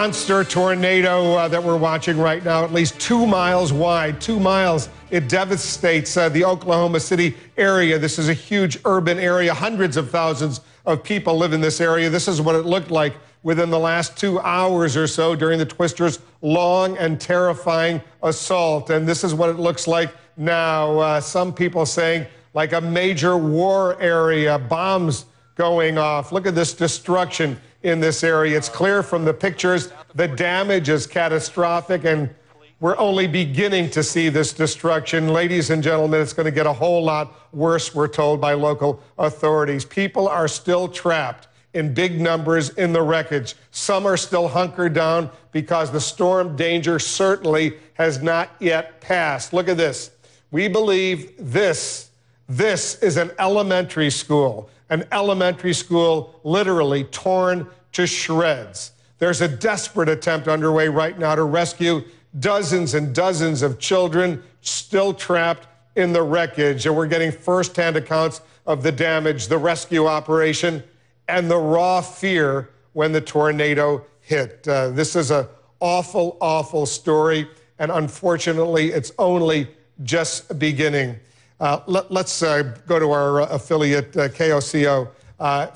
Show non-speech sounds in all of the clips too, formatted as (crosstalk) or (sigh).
monster tornado uh, that we're watching right now, at least two miles wide, two miles. It devastates uh, the Oklahoma City area. This is a huge urban area. Hundreds of thousands of people live in this area. This is what it looked like within the last two hours or so during the Twister's long and terrifying assault. And this is what it looks like now. Uh, some people saying like a major war area, bombs going off. Look at this destruction in this area. It's clear from the pictures the damage is catastrophic, and we're only beginning to see this destruction. Ladies and gentlemen, it's going to get a whole lot worse, we're told by local authorities. People are still trapped in big numbers in the wreckage. Some are still hunkered down because the storm danger certainly has not yet passed. Look at this. We believe this, this is an elementary school an elementary school literally torn to shreds. There's a desperate attempt underway right now to rescue dozens and dozens of children still trapped in the wreckage. And we're getting firsthand accounts of the damage, the rescue operation, and the raw fear when the tornado hit. Uh, this is an awful, awful story. And unfortunately, it's only just beginning. Uh, let, us uh, go to our uh, affiliate, uh, KOCO,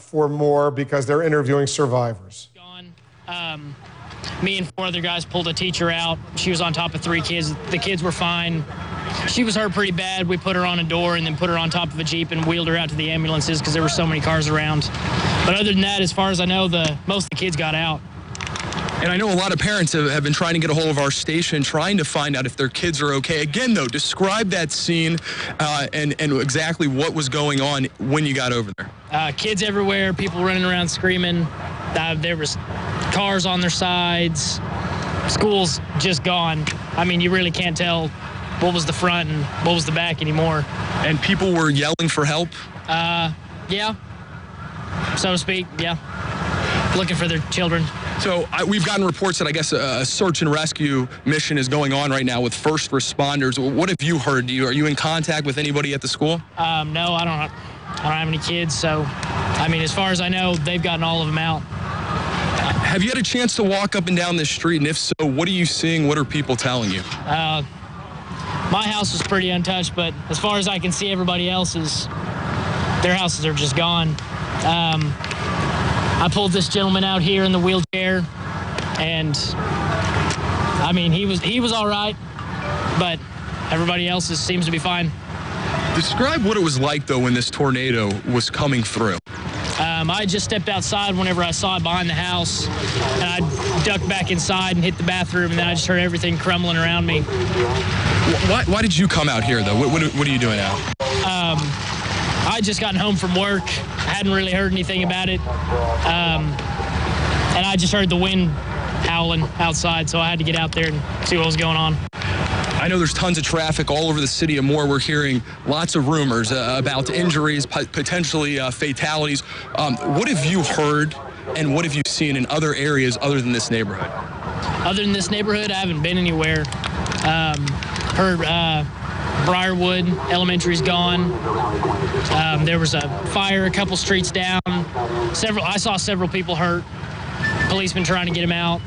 for more because they're interviewing survivors. Um, me and four other guys pulled a teacher out. She was on top of three kids. The kids were fine. She was hurt pretty bad. We put her on a door and then put her on top of a Jeep and wheeled her out to the ambulances because there were so many cars around. But other than that, as far as I know, the most of the kids got out. And I know a lot of parents have, have, been trying to get a hold of our station, trying to find out if their kids are okay. Again, though, describe that scene uh, and, and exactly what was going on when you got over there. Uh, kids everywhere, people running around screaming. Uh, there was cars on their sides. School's just gone. I mean, you really can't tell what was the front and what was the back anymore. And people were yelling for help? Uh, yeah, so to speak, yeah. Looking for their children. So I, we've gotten reports that I guess a, a, search and rescue mission is going on right now with first responders. What have you heard? You, are you in contact with anybody at the school? Um, no, I don't. I don't have any kids. So, I mean, as far as I know, they've gotten all of them out. Have you had a chance to walk up and down this street? And if so, what are you seeing? What are people telling you? Uh, my house was pretty untouched, but as far as I can see, everybody else's, their houses are just gone. Um, I pulled this gentleman out here in the wheelchair, and I mean, he was he was all right, but everybody else is, seems to be fine. Describe what it was like though when this tornado was coming through. Um, I just stepped outside whenever I saw it behind the house, and I ducked back inside and hit the bathroom, and then I just heard everything crumbling around me. Why, why did you come out here though? What, what, what are you doing now? Um, I just gotten home from work. I hadn't really heard anything about it. Um, and I just heard the wind howling outside, so I had to get out there and see what was going on. I know there's tons of traffic all over the city of Moore. We're hearing lots of rumors uh, about injuries, potentially uh, fatalities. Um, what have you heard and what have you seen in other areas other than this neighborhood? Other than this neighborhood, I haven't been anywhere. Um, heard uh, Briarwood Elementary's gone. Um, there was a fire a couple streets down. Several, I saw several people hurt. Policemen trying to get them out.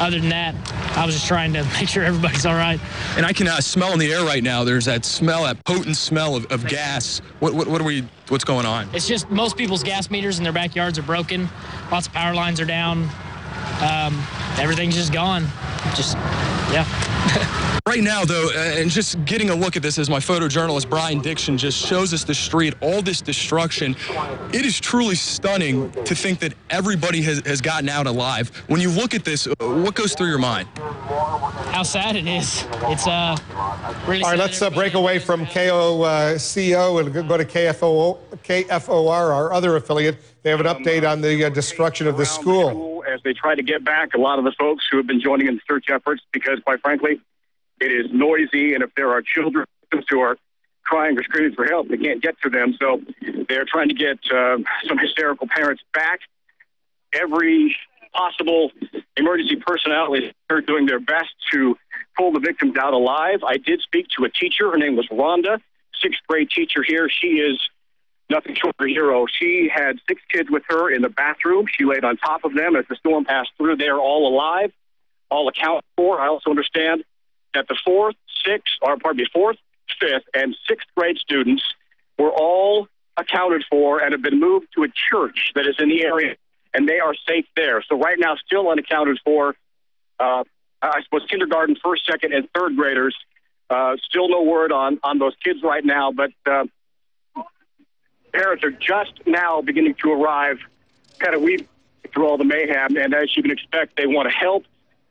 Other than that, I was just trying to (laughs) make sure everybody's all right. And I can uh, smell in the air right now. There's that smell, that potent smell of, of gas. What, what, what are we? What's going on? It's just most people's gas meters in their backyards are broken. Lots of power lines are down. Um, everything's just gone. Just yeah. (laughs) right now, though, uh, and just getting a look at this as my photojournalist Brian Dixon just shows us the street, all this destruction, it is truly stunning to think that everybody has, has gotten out alive. When you look at this, uh, what goes through your mind? How sad it is. It's uh, really All right, let's uh, break away from KOCO and go to KFO, KFOR, our other affiliate. They have an update on the uh, destruction of the school as they try to get back a lot of the folks who have been joining in the search efforts because, quite frankly, it is noisy. And if there are children who are crying or screaming for help, they can't get to them. So they're trying to get uh, some hysterical parents back. Every possible emergency personnel is doing their best to pull the victims out alive. I did speak to a teacher. Her name was Rhonda, sixth grade teacher here. She is nothing short of a hero. She had six kids with her in the bathroom. She laid on top of them as the storm passed through. They are all alive, all accounted for. I also understand that the fourth, sixth, or pardon me, fourth, fifth, and sixth grade students were all accounted for and have been moved to a church that is in the area, and they are safe there. So right now, still unaccounted for. Uh, I suppose kindergarten, first, second, and third graders. Uh, still no word on on those kids right now, but uh, parents are just now beginning to arrive, kind of weave through all the mayhem. And as you can expect, they want to help.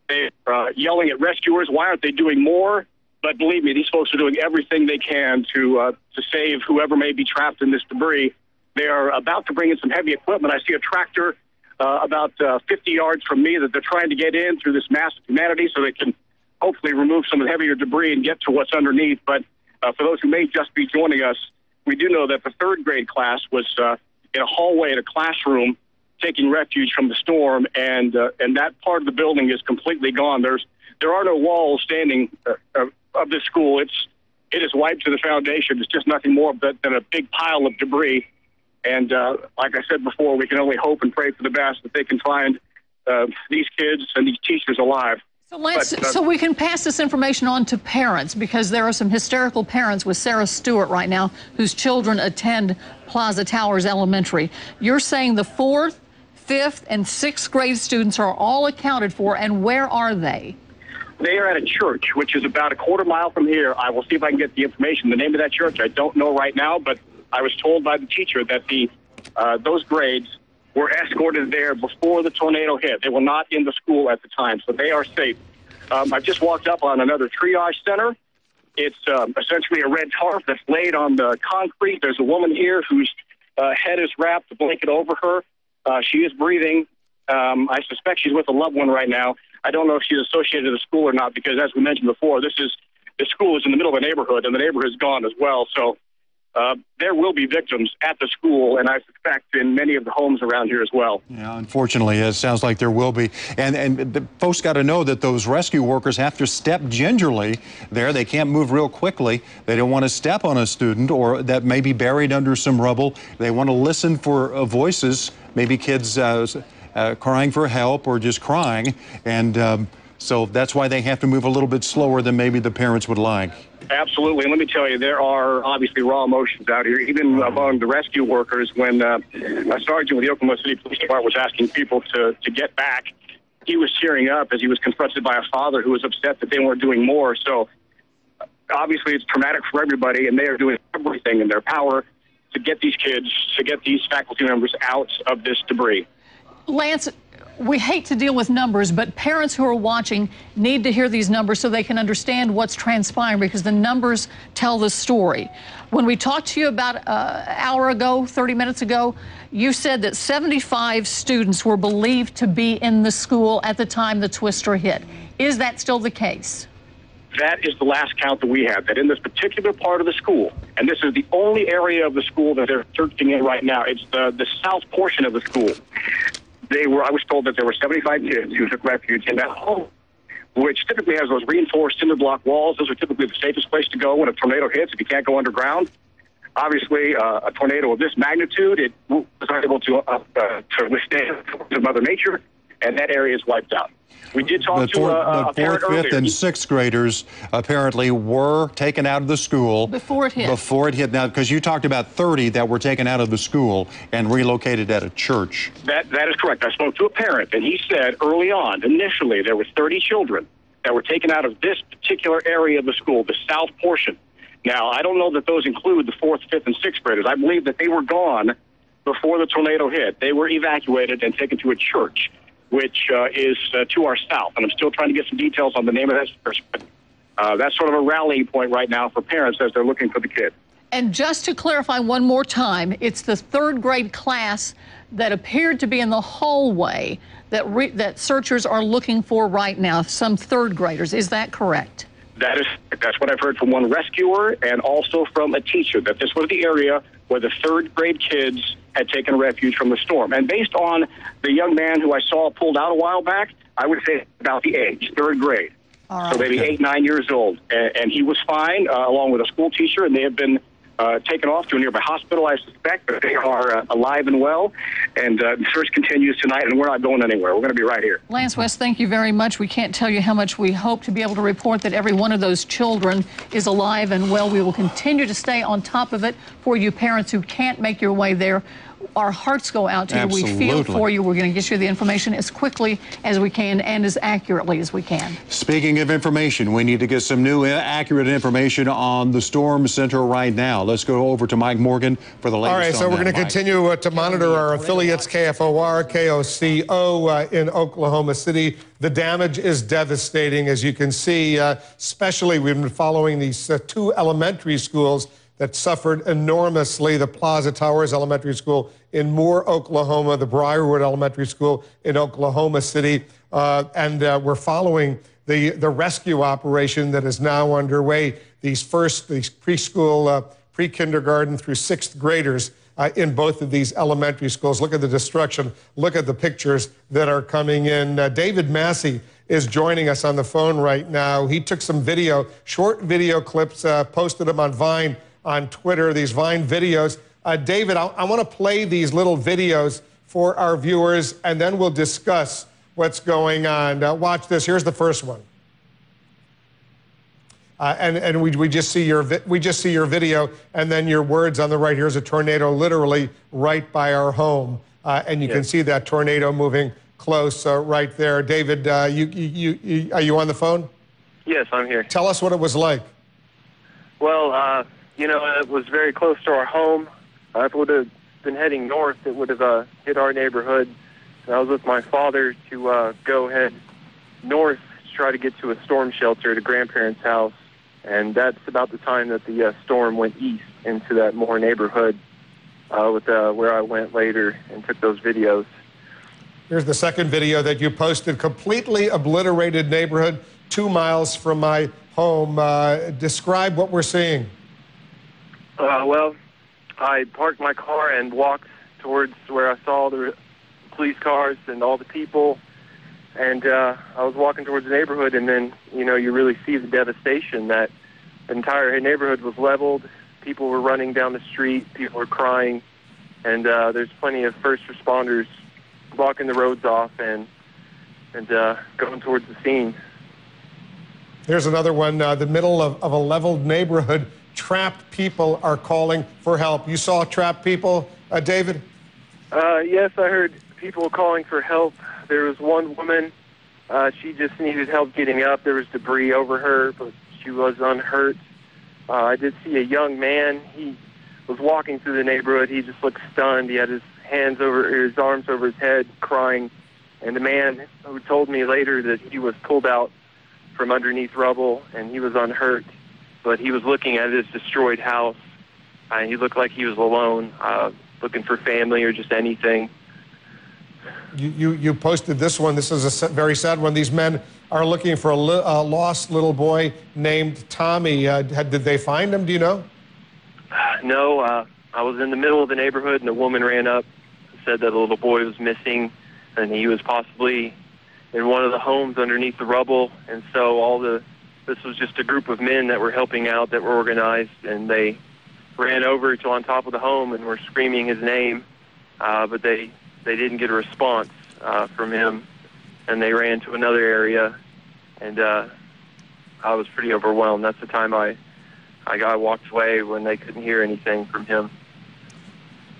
They're uh, yelling at rescuers. Why aren't they doing more? But believe me, these folks are doing everything they can to uh, to save whoever may be trapped in this debris. They are about to bring in some heavy equipment. I see a tractor uh, about uh, 50 yards from me that they're trying to get in through this mass of humanity so they can hopefully remove some of the heavier debris and get to what's underneath. But uh, for those who may just be joining us, we do know that the third grade class was uh, in a hallway in a classroom taking refuge from the storm, and uh, and that part of the building is completely gone. There's there are no walls standing uh, of, of this school. It's it is wiped to the foundation. It's just nothing more but, than a big pile of debris. And uh, like I said before, we can only hope and pray for the best that they can find uh, these kids and these teachers alive. So, Lance, but, uh, so we can pass this information on to parents because there are some hysterical parents with Sarah Stewart right now whose children attend Plaza Towers Elementary. You're saying the fourth, fifth, and sixth grade students are all accounted for, and where are they? They are at a church, which is about a quarter mile from here. I will see if I can get the information. The name of that church, I don't know right now, but I was told by the teacher that the uh, those grades were escorted there before the tornado hit. They were not in the school at the time, so they are safe. Um, I've just walked up on another triage center. It's um, essentially a red tarp that's laid on the concrete. There's a woman here whose uh, head is wrapped, a blanket over her. Uh, she is breathing. Um, I suspect she's with a loved one right now. I don't know if she's associated with the school or not because, as we mentioned before, this is the school is in the middle of a neighborhood, and the neighborhood is gone as well. So uh, there will be victims at the school, and I suspect in many of the homes around here as well. Yeah, unfortunately, it sounds like there will be. And and the folks got to know that those rescue workers have to step gingerly there. They can't move real quickly. They don't want to step on a student or that may be buried under some rubble. They want to listen for uh, voices, maybe kids uh, uh, crying for help or just crying. And um, so that's why they have to move a little bit slower than maybe the parents would like. Absolutely. And let me tell you, there are obviously raw emotions out here, even among the rescue workers. When uh, a sergeant with the Oklahoma City Police Department was asking people to, to get back, he was tearing up as he was confronted by a father who was upset that they weren't doing more. So obviously, it's traumatic for everybody, and they are doing everything in their power to get these kids, to get these faculty members out of this debris. Lance, we hate to deal with numbers, but parents who are watching need to hear these numbers so they can understand what's transpiring because the numbers tell the story. When we talked to you about uh, an hour ago, 30 minutes ago, you said that 75 students were believed to be in the school at the time the twister hit. Is that still the case? That is the last count that we have, that in this particular part of the school, and this is the only area of the school that they're searching in right now, it's the, the south portion of the school they were. I was told that there were 75 kids who took refuge in that home, which typically has those reinforced cinder block walls. Those are typically the safest place to go when a tornado hits if you can't go underground. Obviously, uh, a tornado of this magnitude, it was unable to uh, uh, to withstand Mother Nature, and that area is wiped out. We did talk the to fourth, uh, uh, a, a the fourth, fifth, and sixth graders apparently were taken out of the school before it hit. Before it hit. Now, because you talked about 30 that were taken out of the school and relocated at a church. That that is correct. I spoke to a parent, and he said early on, initially, there were 30 children that were taken out of this particular area of the school, the south portion. Now, I don't know that those include the fourth, fifth, and sixth graders. I believe that they were gone before the tornado hit. They were evacuated and taken to a church which uh, is uh, to our south. And I'm still trying to get some details on the name of that church. But uh, that's sort of a rallying point right now for parents as they're looking for the kid. And just to clarify one more time, it's the third grade class that appeared to be in the hallway that re- that searchers are looking for right now. Some third graders. Is that correct? That is that's what I've heard from one rescuer and also from a teacher that this was the area where the third grade kids had taken refuge from the storm. And based on the young man who I saw pulled out a while back, I would say about the age, third grade. So maybe eight, nine years old. And, and he was fine, uh, along with a school teacher, and they have been uh, taken off to a nearby hospital, I suspect, but they are uh, alive and well. And uh, the search continues tonight, and we're not going anywhere. We're going to be right here. Lance West, thank you very much. We can't tell you how much we hope to be able to report that every one of those children is alive and well. We will continue to stay on top of it for you parents who can't make your way there our hearts go out to you. Absolutely. We feel for you. We're going to get you the information as quickly as we can and as accurately as we can. Speaking of information, we need to get some new, uh, accurate information on the storm center right now. Let's go over to Mike Morgan for the latest. All right, so we're going to continue uh, to monitor our affiliates, KFOR, KOCO uh, in Oklahoma City. The damage is devastating, as you can see. Uh, especially, we've been following these uh, two elementary schools that suffered enormously the Plaza Towers Elementary School in Moore, Oklahoma, the Briarwood Elementary School in Oklahoma City. Uh, and uh, we're following the, the rescue operation that is now underway. These first, these preschool, uh, pre kindergarten through sixth graders uh, in both of these elementary schools. Look at the destruction. Look at the pictures that are coming in. Uh, David Massey is joining us on the phone right now. He took some video, short video clips, uh, posted them on Vine on Twitter, these Vine videos. Uh, David, I, I want to play these little videos for our viewers, and then we'll discuss what's going on. Uh, watch this. Here's the first one. Uh, and and we, we just see your we just see your video and then your words on the right. Here's a tornado literally right by our home, uh, and you yes. can see that tornado moving close uh, right there. David, uh, you, you, you, are you on the phone? Yes, I'm here. Tell us what it was like. Well, uh, you know, it was very close to our home. Uh, if it would have been heading north, it would have uh, hit our neighborhood. And I was with my father to uh, go head north to try to get to a storm shelter at a grandparent's house. And that's about the time that the uh, storm went east into that Moore neighborhood, uh, with uh, where I went later and took those videos. Here's the second video that you posted. Completely obliterated neighborhood, two miles from my home. Uh, describe what we're seeing. Uh, well, I parked my car and walked towards where I saw the police cars and all the people. And uh, I was walking towards the neighborhood, and then, you know, you really see the devastation that the entire neighborhood was leveled. People were running down the street, people were crying, and uh, there's plenty of first responders blocking the roads off and and uh, going towards the scene. Here's another one, uh, the middle of, of a leveled neighborhood trapped people are calling for help. You saw trapped people, uh, David? Uh, yes, I heard people calling for help. There was one woman. Uh, she just needed help getting up. There was debris over her, but she was unhurt. Uh, I did see a young man. He was walking through the neighborhood. He just looked stunned. He had his hands over his arms over his head, crying. And the man who told me later that he was pulled out from underneath rubble and he was unhurt but he was looking at his destroyed house. Uh, he looked like he was alone, uh, looking for family or just anything. You, you, you posted this one. This is a very sad one. These men are looking for a, li- a lost little boy named Tommy. Uh, had, did they find him? Do you know? No. Uh, I was in the middle of the neighborhood, and a woman ran up and said that a little boy was missing, and he was possibly in one of the homes underneath the rubble. And so all the this was just a group of men that were helping out that were organized, and they ran over to on top of the home and were screaming his name, uh, but they they didn't get a response uh, from him, and they ran to another area, and uh, I was pretty overwhelmed. That's the time I I got walked away when they couldn't hear anything from him.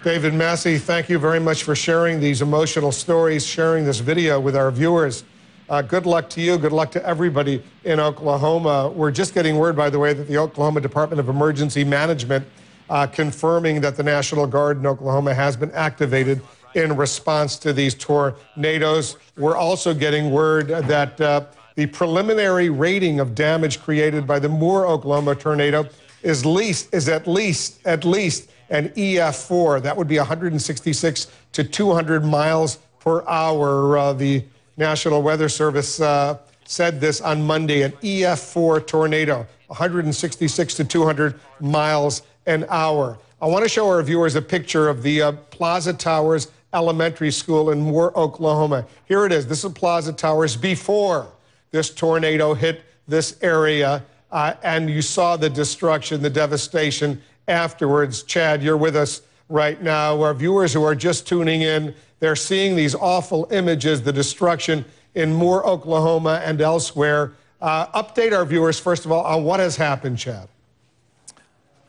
David Massey, thank you very much for sharing these emotional stories, sharing this video with our viewers. Uh, good luck to you. Good luck to everybody in Oklahoma. We're just getting word, by the way, that the Oklahoma Department of Emergency Management uh, confirming that the National Guard in Oklahoma has been activated in response to these tornadoes. We're also getting word that uh, the preliminary rating of damage created by the Moore, Oklahoma tornado is least is at least at least an EF4. That would be 166 to 200 miles per hour. Uh, the National Weather Service uh, said this on Monday an EF4 tornado, 166 to 200 miles an hour. I want to show our viewers a picture of the uh, Plaza Towers Elementary School in Moore, Oklahoma. Here it is. This is Plaza Towers before this tornado hit this area. Uh, and you saw the destruction, the devastation, afterwards. Chad, you're with us right now. Our viewers who are just tuning in, they're seeing these awful images, the destruction in Moore, Oklahoma, and elsewhere. Uh, update our viewers, first of all, on what has happened, Chad.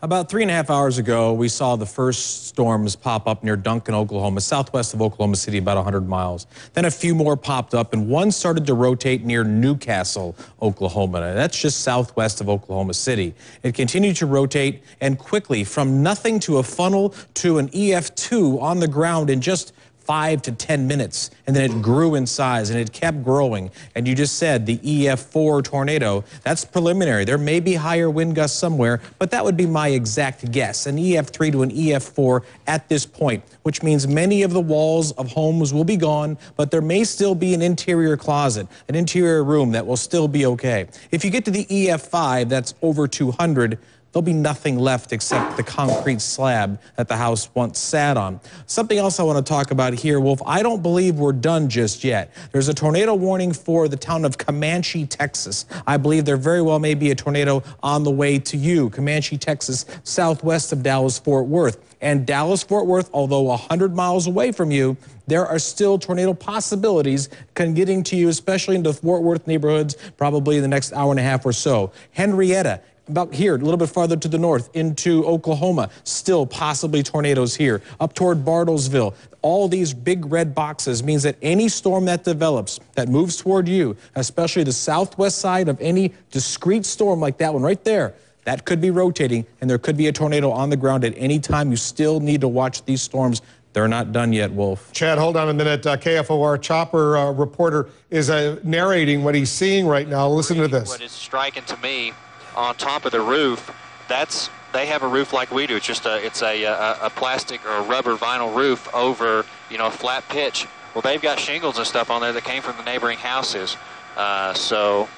About three and a half hours ago, we saw the first storms pop up near Duncan, Oklahoma, southwest of Oklahoma City, about 100 miles. Then a few more popped up, and one started to rotate near Newcastle, Oklahoma. That's just southwest of Oklahoma City. It continued to rotate and quickly from nothing to a funnel to an EF2 on the ground in just five to 10 minutes. And then it grew in size and it kept growing. And you just said the EF4 tornado, that's preliminary. There may be higher wind gusts somewhere, but that would be my exact guess. An EF3 to an EF4 at this point, which means many of the walls of homes will be gone, but there may still be an interior closet, an interior room that will still be okay. If you get to the EF5, that's over 200 there'll be nothing left except the concrete slab that the house once sat on. Something else I want to talk about here, Wolf, I don't believe we're done just yet. There's a tornado warning for the town of Comanche, Texas. I believe there very well may be a tornado on the way to you, Comanche, Texas, southwest of Dallas-Fort Worth. And Dallas-Fort Worth, although 100 miles away from you, there are still tornado possibilities getting to you, especially into Fort Worth neighborhoods, probably in the next hour and a half or so. Henrietta, about here, a little bit farther to the north into Oklahoma. Still possibly tornadoes here. Up toward Bartlesville. All these big red boxes means that any storm that develops, that moves toward you, especially the southwest side of any discrete storm like that one right there, that could be rotating and there could be a tornado on the ground at any time. You still need to watch these storms. They're not done yet, Wolf. Chad, hold on a minute. Uh, KFOR chopper uh, reporter is uh, narrating what he's seeing right now. Listen to this. What is striking to me on top of the roof, that's they have a roof like we do. It's just a it's a, a, a plastic or a rubber vinyl roof over you know a flat pitch. Well, they've got shingles and stuff on there that came from the neighboring houses. Uh, so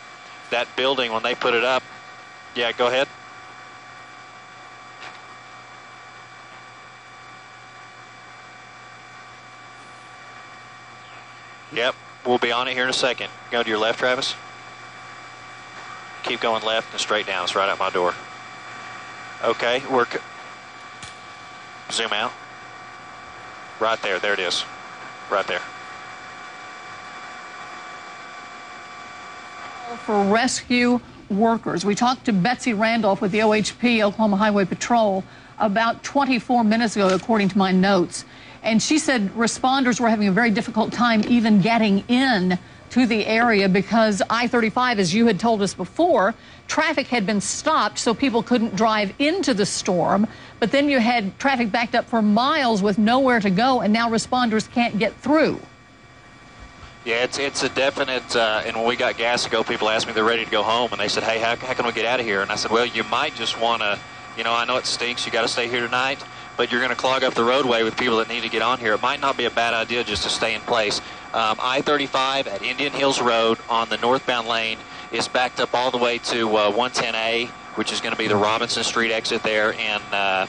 that building when they put it up, yeah, go ahead. Yep, we'll be on it here in a second. Go to your left, Travis keep going left and straight down. It's right out my door. Okay, we're... Zoom out. Right there, there it is. Right there. For rescue workers. We talked to Betsy Randolph with the OHP, Oklahoma Highway Patrol, about 24 minutes ago, according to my notes. And she said responders were having a very difficult time even getting in to the area because I-35, as you had told us before, traffic had been stopped so people couldn't drive into the storm. But then you had traffic backed up for miles with nowhere to go, and now responders can't get through. Yeah, it's it's a definite. Uh, and when we got gas to go, people asked me they're ready to go home, and they said, "Hey, how, how can we get out of here?" And I said, "Well, you might just want to, you know, I know it stinks. You got to stay here tonight, but you're going to clog up the roadway with people that need to get on here. It might not be a bad idea just to stay in place. Um, I-35 at Indian Hills Road on the northbound lane is backed up all the way to uh, 110A, which is going to be the Robinson Street exit there in uh,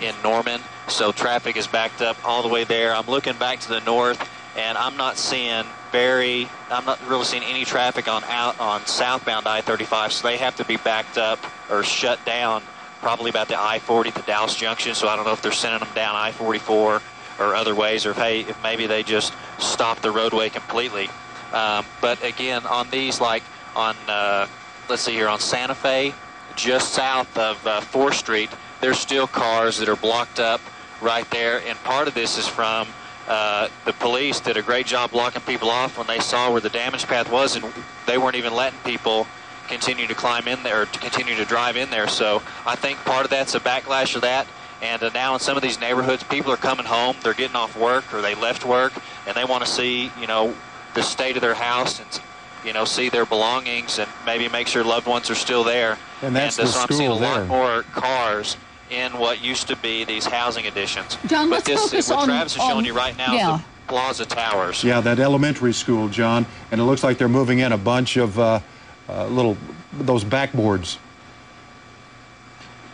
in Norman. So traffic is backed up all the way there. I'm looking back to the north, and I'm not seeing very, I'm not really seeing any traffic on out on southbound I-35. So they have to be backed up or shut down probably about the I-40 to Dallas Junction. So I don't know if they're sending them down I-44 or other ways, or if, hey, if maybe they just stop the roadway completely. Um, but again, on these, like on, uh, let's see here, on Santa Fe, just south of uh, 4th Street, there's still cars that are blocked up right there. And part of this is from uh, the police did a great job blocking people off when they saw where the damage path was, and they weren't even letting people continue to climb in there, to continue to drive in there. So I think part of that's a backlash of that. And uh, now in some of these neighborhoods, people are coming home. They're getting off work or they left work, and they want to see, you know, the state of their house and, you know, see their belongings and maybe make sure loved ones are still there. And that's and, uh, so the I'm seeing a school lot more cars in what used to be these housing additions. John, but let's this, focus what on- Travis is showing you right now yeah. is the Plaza Towers. Yeah, that elementary school, John, and it looks like they're moving in a bunch of uh, uh, little those backboards.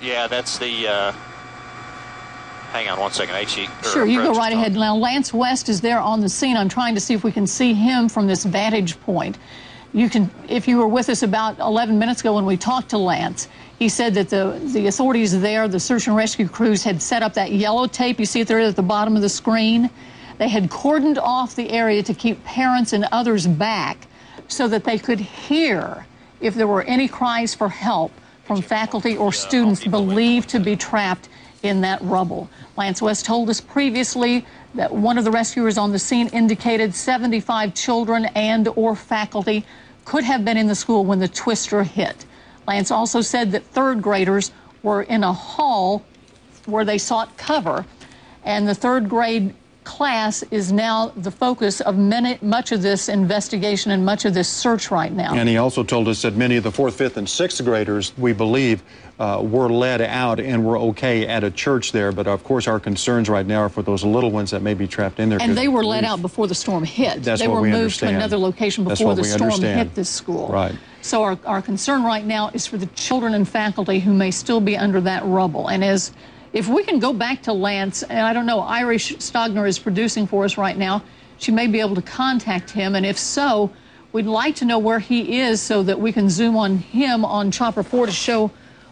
Yeah, that's the. Uh, hang on one second, HE. Sure, you go right ahead. Now, Lance West is there on the scene. I'm trying to see if we can see him from this vantage point. You can, if you were with us about 11 minutes ago when we talked to Lance, he said that the, the authorities there, the search and rescue crews, had set up that yellow tape. You see it there at the bottom of the screen. They had cordoned off the area to keep parents and others back so that they could hear if there were any cries for help from faculty or students believed to be trapped in that rubble. Lance West told us previously that one of the rescuers on the scene indicated 75 children and or faculty could have been in the school when the twister hit. Lance also said that third graders were in a hall where they sought cover and the third grade class is now the focus of many, much of this investigation and much of this search right now. And he also told us that many of the fourth, fifth, and sixth graders, we believe, uh, were led out and were okay at a church there. But of course, our concerns right now are for those little ones that may be trapped in there. And they were let out before the storm hit. That's they what were we moved understand. to another location before the storm understand. hit this school. Right. So our, our concern right now is for the children and faculty who may still be under that rubble. And as if we can go back to Lance, and I don't know, Irish Stogner is producing for us right now. She may be able to contact him, and if so, we'd like to know where he is so that we can zoom on him on Chopper 4 to show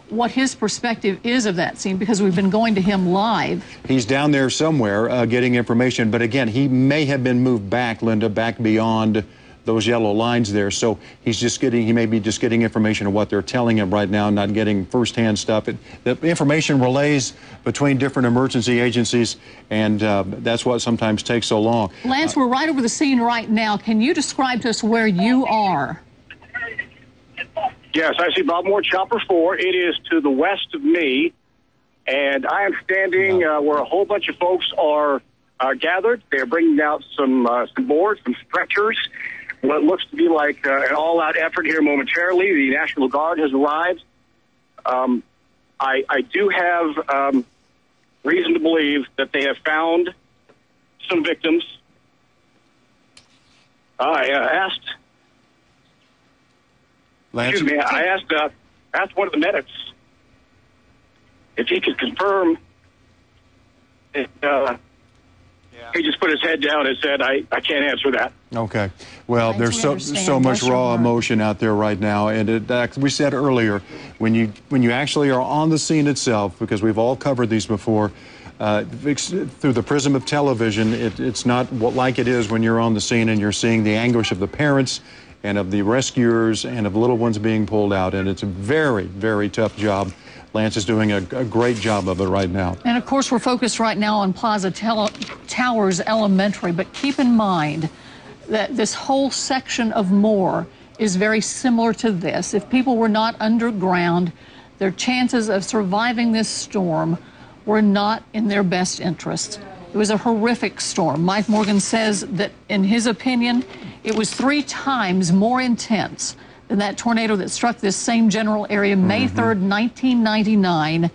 what his perspective is of that scene because we've been going to him live. He's down there somewhere uh, getting information, but again, he may have been moved back, Linda, back beyond those yellow lines there. So he's just getting, he may be just getting information of what they're telling him right now, not getting firsthand stuff. It, the information relays between different emergency agencies, and uh, that's what sometimes takes so long. Lance, we're right over the scene right now. Can you describe to us where you are? Yes, I see Bob Moore Chopper 4. It is to the west of me, and I am standing uh, where a whole bunch of folks are uh, gathered. They're bringing out some uh, some boards, some stretchers. What looks to be like uh, an all-out effort here momentarily. The National Guard has arrived. Um, I, I do have um, reason to believe that they have found some victims. I uh, asked Lance? Excuse me. I asked uh, asked one of the medics if he could confirm. If, uh, He just put his head down and said, "I, I can't answer that." Okay. Well, Right, there's we so so much raw heart. emotion out there right now, and it, uh, we said earlier, when you when you actually are on the scene itself, because we've all covered these before. Uh, through the prism of television, it, it's not what, like it is when you're on the scene and you're seeing the anguish of the parents and of the rescuers and of little ones being pulled out. And it's a very, very tough job. Lance is doing a, a great job of it right now. And of course, we're focused right now on Plaza Towers Elementary, but keep in mind that this whole section of Moore is very similar to this. If people were not underground, their chances of surviving this storm were not in their best interest. It was a horrific storm. Mike Morgan says that, in his opinion, it was three times more intense than that tornado that struck this same general area May mm-hmm. 3rd, 1999.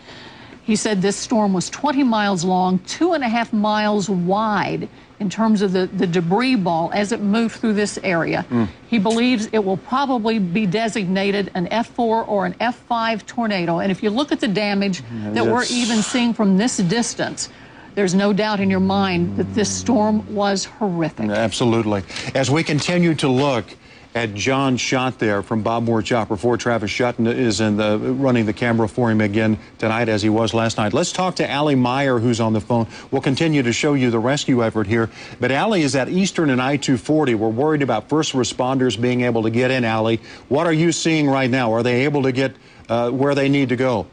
He said this storm was 20 miles long, two and a half miles wide in terms of the, the debris ball as it moved through this area. Mm. He believes it will probably be designated an F4 or an F5 tornado. And if you look at the damage mm-hmm. that we're even seeing from this distance, there's no doubt in your mind that this storm was horrific. Absolutely. As we continue to look at John's shot there from Bob Moore Chopper 4, Travis Shutton is in the running the camera for him again tonight as he was last night. Let's talk to Allie Meyer, who's on the phone. We'll continue to show you the rescue effort here. But Allie is at Eastern and I-240. We're worried about first responders being able to get in, Allie. What are you seeing right now? Are they able to get uh, where they need to go?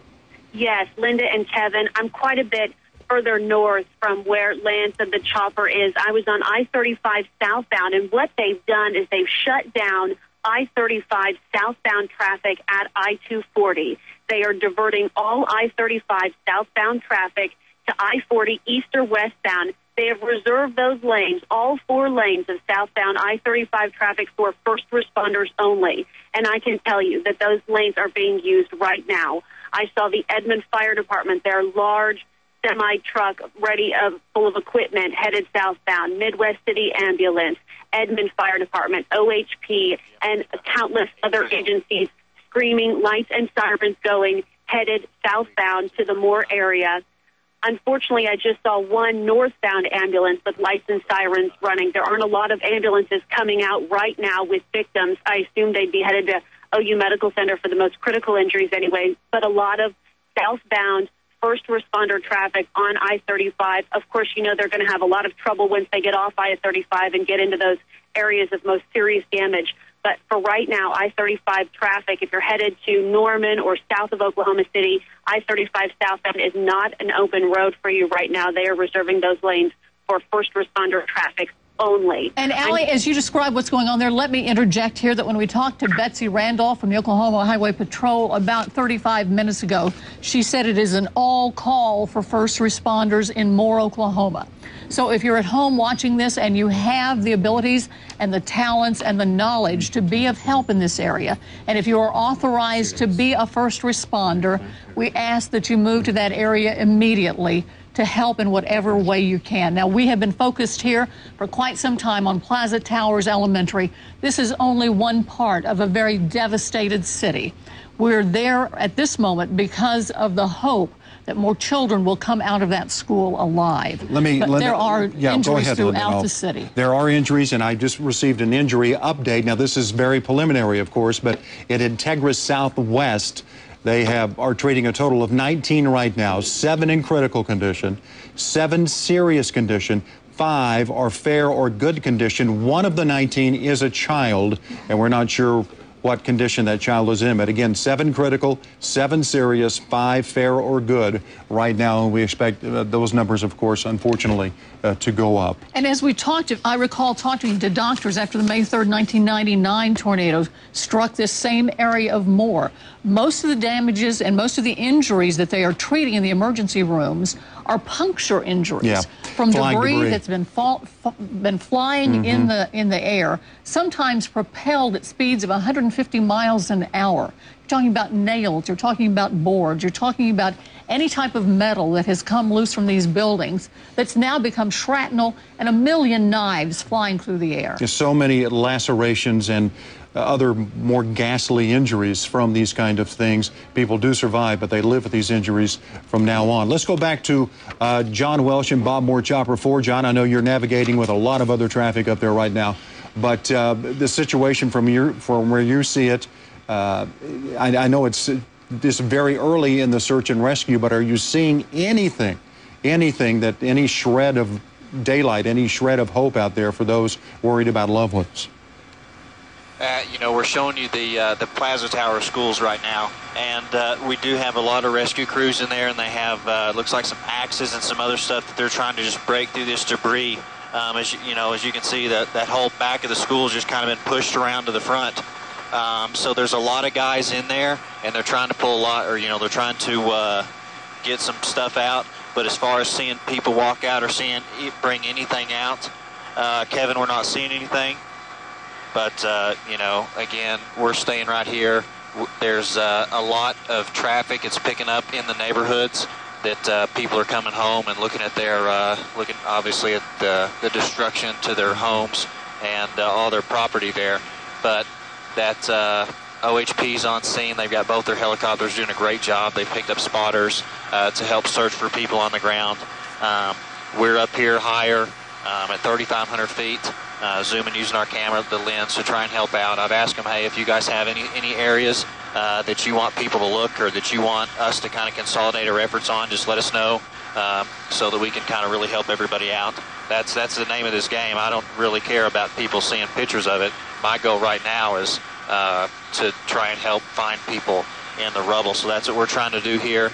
Yes, Linda and Kevin. I'm quite a bit further north from where Lance and the chopper is. I was on I 35 southbound, and what they've done is they've shut down I 35 southbound traffic at I 240. They are diverting all I 35 southbound traffic to I 40 east or westbound. They have reserved those lanes, all four lanes of southbound I 35 traffic for first responders only. And I can tell you that those lanes are being used right now. I saw the Edmond Fire Department, their large semi truck ready uh, full of equipment headed southbound, Midwest City Ambulance, Edmond Fire Department, OHP, and countless other agencies screaming, lights and sirens going, headed southbound to the Moore area. Unfortunately, I just saw one northbound ambulance with lights and sirens running. There aren't a lot of ambulances coming out right now with victims. I assume they'd be headed to OU Medical Center for the most critical injuries anyway, but a lot of southbound first responder traffic on I 35. Of course, you know they're going to have a lot of trouble once they get off I 35 and get into those areas of most serious damage. But for right now, I 35 traffic, if you're headed to Norman or south of Oklahoma City, I 35 southbound is not an open road for you right now. They are reserving those lanes for first responder traffic only. And Allie, as you describe what's going on there, let me interject here that when we talked to Betsy Randolph from the Oklahoma Highway Patrol about 35 minutes ago, she said it is an all call for first responders in Moore, Oklahoma. So if you're at home watching this and you have the abilities and the talents and the knowledge to be of help in this area, and if you are authorized to be a first responder, we ask that you move to that area immediately to help in whatever way you can. Now, we have been focused here for quite some time on Plaza Towers Elementary. This is only one part of a very devastated city. We're there at this moment because of the hope that more children will come out of that school alive. Let me. Linda, there are yeah, injuries ahead, throughout the city. There are injuries, and I just received an injury update. Now, this is very preliminary, of course, but at Integris Southwest, they have are treating a total of 19 right now, seven in critical condition, seven serious condition. Five are fair or good condition. One of the 19 is a child, and we're not sure what condition that child is in. But again, seven critical, seven serious, five fair or good right now. And we expect uh, those numbers, of course, unfortunately, uh, to go up. And as we talked, I recall talking to doctors after the May 3rd, 1999 tornado struck this same area of Moore. Most of the damages and most of the injuries that they are treating in the emergency rooms are puncture injuries Yeah, from debris, debris. that's been fall, fa- been flying mm-hmm. in the in the air, sometimes propelled at speeds of 150 miles an hour. You're talking about nails, you're talking about boards, you're talking about any type of metal that has come loose from these buildings that's now become shrapnel and a million knives flying through the air. There's so many lacerations and other more ghastly injuries from these kind of things. People do survive, but they live with these injuries from now on. Let's go back to uh, John Welsh and Bob Moore Chopper 4. John, I know you're navigating with a lot of other traffic up there right now, but uh, the situation from your from where you see it, uh, I, I know it's uh, this very early in the search and rescue, but are you seeing anything, anything that any shred of daylight, any shred of hope out there for those worried about loved ones? Uh, you know, we're showing you the uh, the Plaza Tower schools right now, and uh, we do have a lot of rescue crews in there, and they have uh, looks like some axes and some other stuff that they're trying to just break through this debris. Um, as you, you know, as you can see, that that whole back of the school has just kind of been pushed around to the front. Um, so there's a lot of guys in there, and they're trying to pull a lot, or you know, they're trying to uh, get some stuff out. But as far as seeing people walk out or seeing bring anything out, uh, Kevin, we're not seeing anything. But, uh, you know, again, we're staying right here. There's uh, a lot of traffic. It's picking up in the neighborhoods that uh, people are coming home and looking at their, uh, looking obviously at the, the destruction to their homes and uh, all their property there. But that uh, OHP's on scene. They've got both their helicopters doing a great job. They picked up spotters uh, to help search for people on the ground. Um, we're up here higher um, at 3,500 feet, uh, zooming using our camera, the lens to try and help out. I've asked them, hey, if you guys have any any areas uh, that you want people to look or that you want us to kind of consolidate our efforts on, just let us know um, so that we can kind of really help everybody out. That's that's the name of this game. I don't really care about people seeing pictures of it. My goal right now is uh, to try and help find people in the rubble. So that's what we're trying to do here.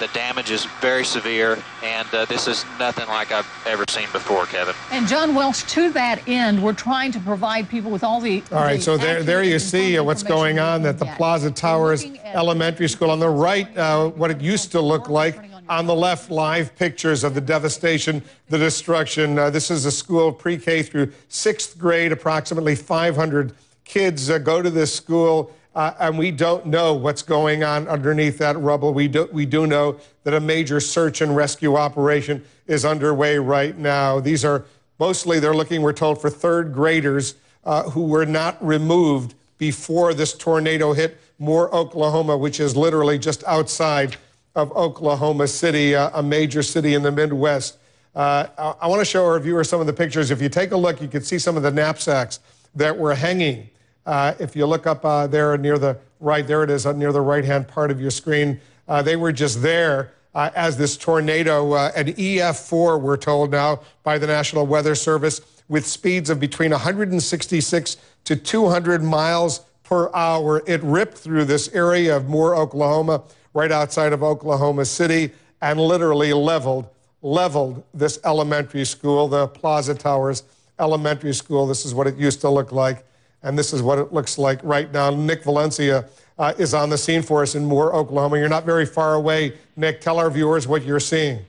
The damage is very severe, and uh, this is nothing like I've ever seen before, Kevin. And John Welsh, to that end, we're trying to provide people with all the. All right, the so there, there you see uh, what's going on we at the can. Plaza Towers Elementary School. On the right, uh, what it used to look like. On the left, live pictures of the devastation, the destruction. Uh, this is a school pre-K through sixth grade. Approximately 500 kids uh, go to this school. Uh, and we don't know what's going on underneath that rubble. We do, we do know that a major search and rescue operation is underway right now. These are mostly, they're looking, we're told, for third graders uh, who were not removed before this tornado hit Moore, Oklahoma, which is literally just outside of Oklahoma City, uh, a major city in the Midwest. Uh, I, I want to show our viewers some of the pictures. If you take a look, you can see some of the knapsacks that were hanging. Uh, if you look up uh, there near the right, there it is, uh, near the right hand part of your screen, uh, they were just there as this tornado, an EF4, we're told now by the National Weather Service, with speeds of between 166 to 200 miles per hour. It ripped through this area of Moore, Oklahoma, right outside of Oklahoma City, and literally leveled leveled this elementary school, the Plaza Towers Elementary School. This is what it used to look like, and this is what it looks like right now. Nick Valencia uh, is on the scene for us in Moore, Oklahoma. You're not very far away. Nick, tell our viewers what you're seeing.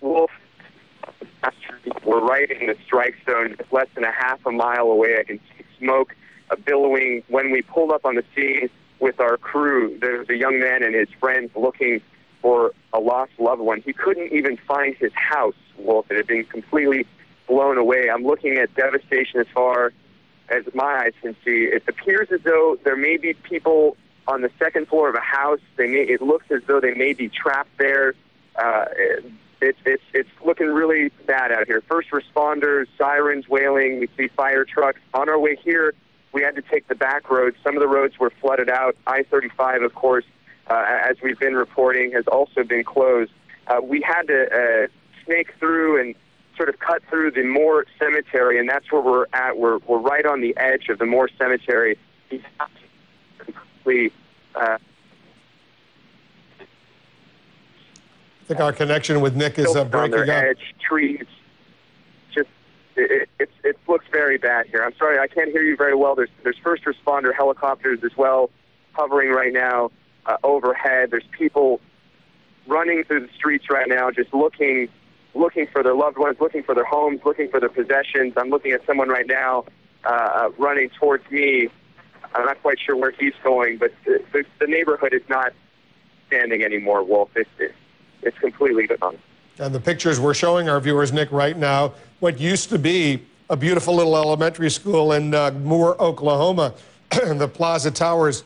Well, we're right in the strike zone, less than a half a mile away. I can see smoke billowing. When we pulled up on the scene with our crew, there was a young man and his friends looking for a lost loved one. He couldn't even find his house, Wolf. It had been completely blown away. I'm looking at devastation as far as my eyes can see. It appears as though there may be people on the second floor of a house. They may, it looks as though they may be trapped there. Uh, it's it's it's looking really bad out here. First responders, sirens wailing. We see fire trucks on our way here. We had to take the back roads. Some of the roads were flooded out. I-35, of course, uh, as we've been reporting, has also been closed. Uh, we had to uh, snake through and sort of cut through the Moore Cemetery, and that's where we're at. We're we're right on the edge of the Moore Cemetery. Completely. Uh, I think our connection with Nick is uh, breaking on their up. Edge, trees, just it, it, it looks very bad here. I'm sorry, I can't hear you very well. There's there's first responder helicopters as well, hovering right now uh, overhead. There's people running through the streets right now, just looking looking for their loved ones, looking for their homes, looking for their possessions. I'm looking at someone right now uh, running towards me. I'm not quite sure where he's going, but the, the, the neighborhood is not standing anymore, Wolf. It's, it's, it's completely gone. And the pictures we're showing our viewers, Nick, right now, what used to be a beautiful little elementary school in uh, Moore, Oklahoma, (clears throat) the Plaza Towers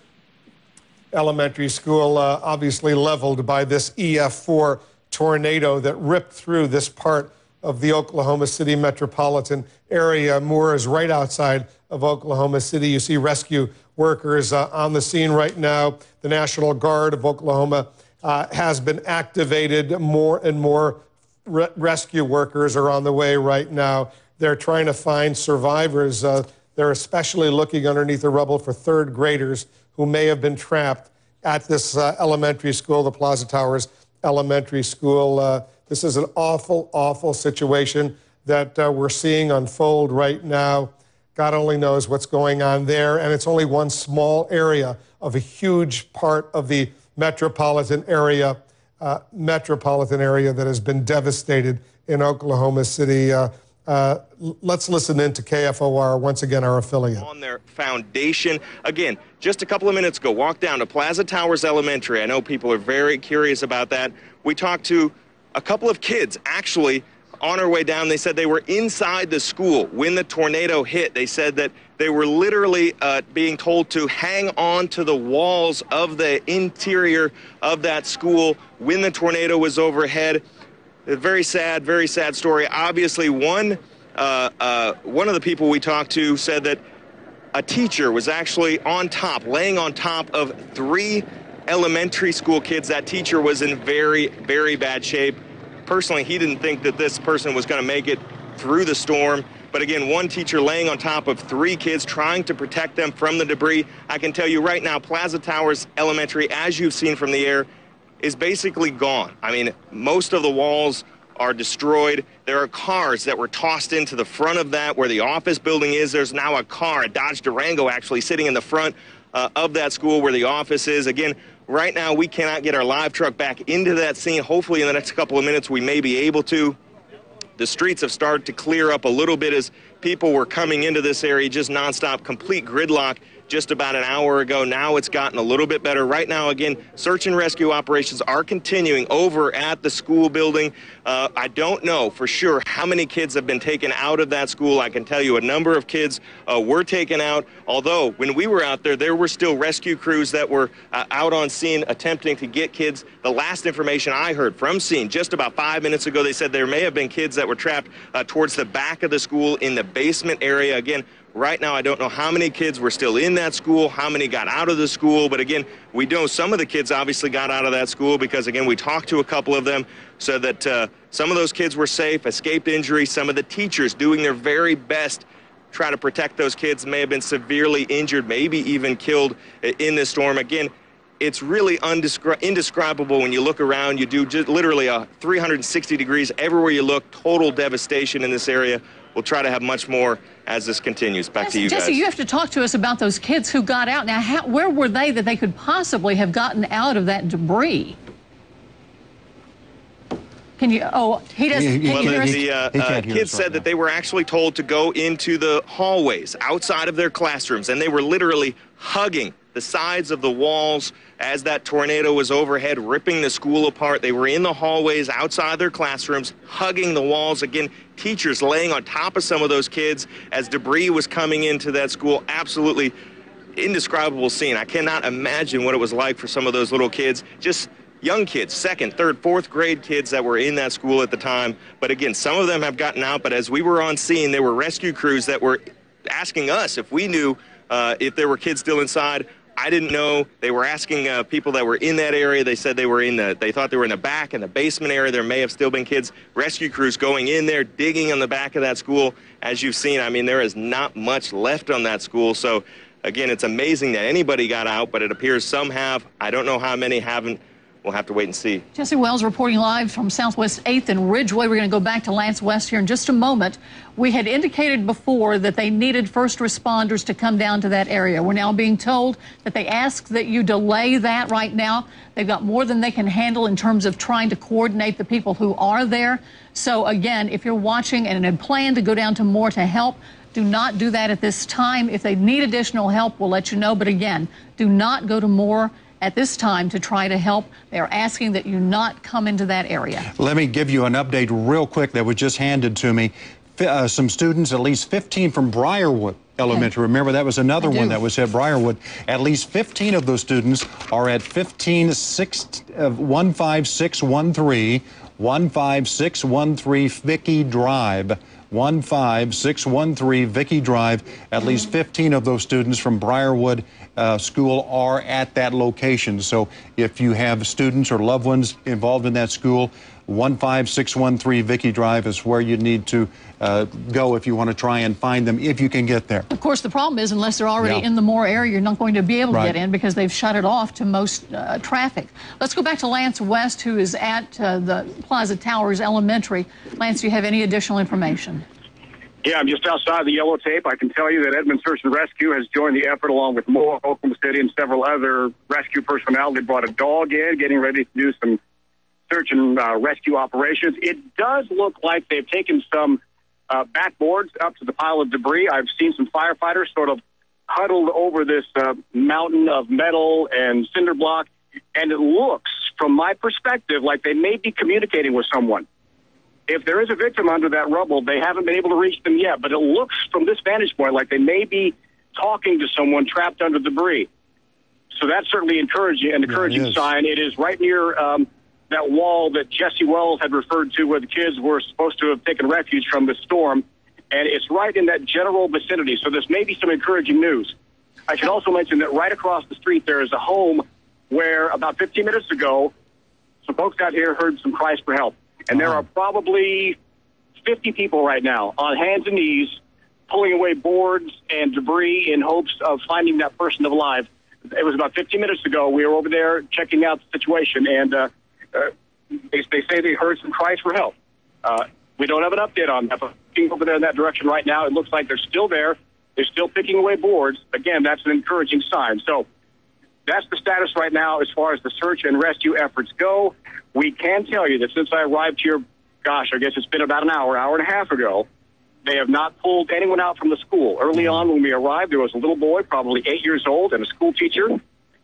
Elementary School, uh, obviously leveled by this EF4 tornado that ripped through this part of the Oklahoma City metropolitan area. Moore is right outside of Oklahoma City. You see rescue workers uh, on the scene right now. The National Guard of Oklahoma uh, has been activated. More and more re- rescue workers are on the way right now. They're trying to find survivors. Uh, they're especially looking underneath the rubble for third graders who may have been trapped at this uh, elementary school, the Plaza Towers Elementary School. Uh, this is an awful, awful situation that uh, we're seeing unfold right now. God only knows what's going on there. And it's only one small area of a huge part of the metropolitan area, uh, metropolitan area that has been devastated in Oklahoma City. Uh, let's listen in to KFOR, once again, our affiliate. On their foundation. Again, just a couple of minutes ago, walk down to Plaza Towers Elementary. I know people are very curious about that. We talked to a couple of kids, actually, on our way down. They said they were inside the school when the tornado hit. They said that they were literally uh, being told to hang on to the walls of the interior of that school when the tornado was overhead. Very sad, very sad story. Obviously, one uh, uh, one of the people we talked to said that a teacher was actually on top, laying on top of three elementary school kids. That teacher was in very, very bad shape. Personally, he didn't think that this person was going to make it through the storm. But again, one teacher laying on top of three kids, trying to protect them from the debris. I can tell you right now, Plaza Towers Elementary, as you've seen from the air, is basically gone. I mean, most of the walls are destroyed. There are cars that were tossed into the front of that where the office building is. There's now a car, a Dodge Durango, actually sitting in the front uh, of that school where the office is. Again, right now we cannot get our live truck back into that scene. Hopefully, in the next couple of minutes, we may be able to. The streets have started to clear up a little bit as people were coming into this area, just nonstop, complete gridlock just about an hour ago. Now it's gotten a little bit better. Right now, again, search and rescue operations are continuing over at the school building. Uh, I don't know for sure how many kids have been taken out of that school. I can tell you a number of kids uh, were taken out, although when we were out there, there were still rescue crews that were uh, out on scene attempting to get kids. The last information I heard from scene just about five minutes ago, they said there may have been kids that were trapped uh, towards the back of the school in the basement area. Again, Right now, I don't know how many kids were still in that school, how many got out of the school. But again, we know some of the kids obviously got out of that school because, again, we talked to a couple of them so that uh, some of those kids were safe, escaped injury. Some of the teachers doing their very best try to protect those kids may have been severely injured, maybe even killed in this storm. Again, it's really indescribable when you look around. You do just literally a 360 degrees everywhere you look, total devastation in this area we'll try to have much more as this continues. Back Jesse, to you Jesse, guys. you have to talk to us about those kids who got out. Now, how, where were they that they could possibly have gotten out of that debris? Can you? Oh, he doesn't. Well, can you hear us? the uh, uh, kids said that they were actually told to go into the hallways outside of their classrooms, and they were literally hugging the sides of the walls as that tornado was overhead, ripping the school apart. They were in the hallways outside their classrooms, hugging the walls. Again, teachers laying on top of some of those kids as debris was coming into that school. Absolutely indescribable scene. I cannot imagine what it was like for some of those little kids. Just young kids, second, third, fourth grade kids that were in that school at the time. But again, some of them have gotten out. But as we were on scene, there were rescue crews that were asking us if we knew uh, if there were kids still inside. I didn't know. They were asking uh, people that were in that area. They said they were in the, they thought they were in the back, in the basement area. There may have still been kids. Rescue crews going in there, digging in the back of that school. As you've seen, I mean, there is not much left on that school. So, again, it's amazing that anybody got out, but it appears some have. I don't know how many haven't. We'll have to wait and see. Jesse Wells reporting live from Southwest 8th and Ridgeway. We're going to go back to Lance West here in just a moment. We had indicated before that they needed first responders to come down to that area. We're now being told that they ask that you delay that right now. They've got more than they can handle in terms of trying to coordinate the people who are there. So, again, if you're watching and had planned to go down to Moore to help, do not do that at this time. If they need additional help, we'll let you know. But again, do not go to Moore at this time to try to help. They are asking that you not come into that area. Let me give you an update real quick that was just handed to me. Uh, some students, at least 15 from Briarwood Elementary. Remember, that was another one that was at Briarwood. At least 15 of those students are at 15, 6, uh, 15613, 15613 Vicky Drive. 15613 Vicky Drive. At least 15 of those students from Briarwood uh, School are at that location. So if you have students or loved ones involved in that school, 15613 Vicky Drive is where you need to uh, go if you want to try and find them, if you can get there. Of course, the problem is, unless they're already Yeah. in the Moore area, you're not going to be able to get in because they've shut it off to most uh, traffic. Let's go back to Lance West, who is at uh, the Plaza Towers Elementary. Lance, do you have any additional information? Yeah, I'm just outside the yellow tape. I can tell you that Edmond Search and Rescue has joined the effort along with Moore, Oklahoma City, and several other rescue personnel. They brought a dog in, getting ready to do some search and uh, rescue operations. It does look like they've taken some uh, backboards up to the pile of debris. I've seen some firefighters sort of huddled over this uh, mountain of metal and cinder block, and it looks, from my perspective, like they may be communicating with someone if there is a victim under that rubble, they haven't been able to reach them yet. But it looks from this vantage point like they may be talking to someone trapped under debris. So that's certainly encouraging, an encouraging is. sign. It is right near um, that wall that Jesse Wells had referred to, where the kids were supposed to have taken refuge from the storm, and it's right in that general vicinity. So this may be some encouraging news. I should also mention that right across the street there is a home where about 15 minutes ago, some folks out here heard some cries for help. And there are probably 50 people right now on hands and knees pulling away boards and debris in hopes of finding that person alive. It was about 15 minutes ago. We were over there checking out the situation, and uh, uh, they, they say they heard some cries for help. Uh, we don't have an update on that, but looking over there in that direction right now, it looks like they're still there. They're still picking away boards. Again, that's an encouraging sign. So that's the status right now as far as the search and rescue efforts go. We can tell you that since I arrived here, gosh, I guess it's been about an hour, hour and a half ago, They have not pulled anyone out from the school. Early on, when we arrived, there was a little boy, probably eight years old, and a school teacher.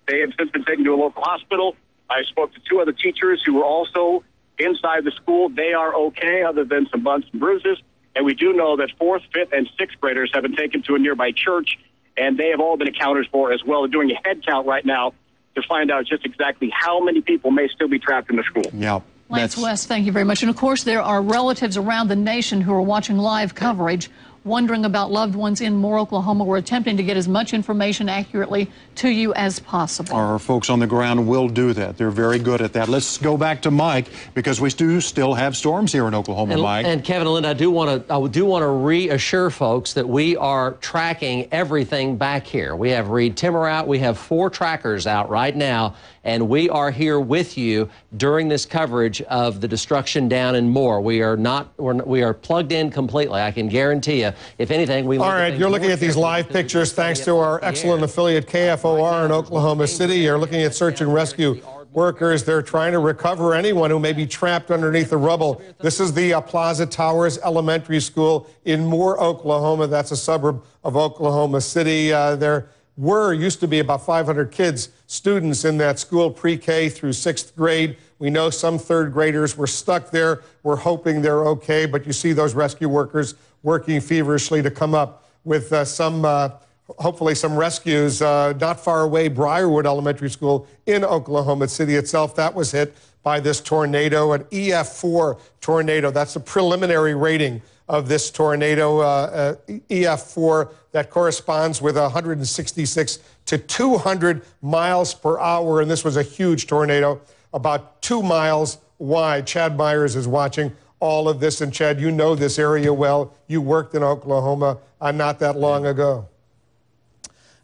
They have since been taken to a local hospital. I spoke to two other teachers who were also inside the school. They are okay, other than some bumps and bruises. And we do know that fourth, fifth, and sixth graders have been taken to a nearby church, and they have all been accounted for as well. They're doing a head count right now to find out just exactly how many people may still be trapped in the school. Yeah. Lance West, thank you very much. And of course, there are relatives around the nation who are watching live coverage wondering about loved ones in Moore, Oklahoma. We're attempting to get as much information accurately to you as possible. Our folks on the ground will do that. They're very good at that. Let's go back to Mike because we do still have storms here in Oklahoma, and, Mike. And Kevin and Linda, I do want to I do want to reassure folks that we are tracking everything back here. We have Reed Timmer out. We have four trackers out right now, and we are here with you during this coverage of the destruction down in Moore. We are not we're, we are plugged in completely. I can guarantee you. If anything, we all right. You're looking at these live pictures thanks to our excellent affiliate KFOR in Oklahoma City. You're looking at search and rescue workers. They're trying to recover anyone who may be trapped underneath the rubble. This is the uh, Plaza Towers Elementary School in Moore, Oklahoma. That's a suburb of Oklahoma City. Uh, there were used to be about 500 kids, students in that school, pre-K through sixth grade. We know some third graders were stuck there. We're hoping they're okay, but you see those rescue workers working feverishly to come up with uh, some, uh, hopefully, some rescues. Uh, not far away, Briarwood Elementary School in Oklahoma City itself, that was hit by this tornado, an EF4 tornado. That's a preliminary rating of this tornado, uh, uh, EF4, that corresponds with 166 to 200 miles per hour. And this was a huge tornado, about two miles wide. Chad Myers is watching all of this. And Chad, you know this area well. You worked in Oklahoma uh, not that long ago.